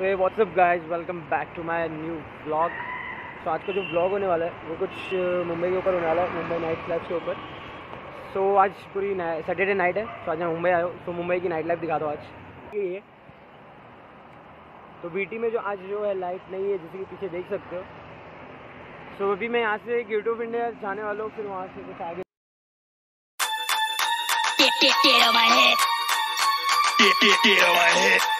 तो ये what's up guys welcome back to my new blog so आज का जो ब्लॉग होने वाला है वो कुछ मुंबई के ऊपर होने वाला है मुंबई नाइट लाइफ के ऊपर. सो so, आज पूरी सैटरडे नाइट है तो आज मैं मुंबई आया हूँ. तो मुंबई की नाइट लाइफ दिखा दो आज. ये तो बीटी में जो आज जो है लाइट नहीं है जैसे कि पीछे देख सकते हो. सो so, अभी मैं यहाँ से गेट ऑफ़ इंडिया जाने वाला हूँ फिर वहाँ से कुछ आगे my head. My head.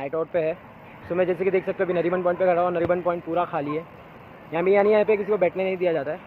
Night out पे है। तो मैं जैसे कि देख सकते हो, अभी नरीबन पॉइंट पे खड़ा हूँ नरीबन पॉइंट पूरा खाली है। यहाँ भी यानी यहाँ पे किसी को बैठने नहीं दिया जाता है।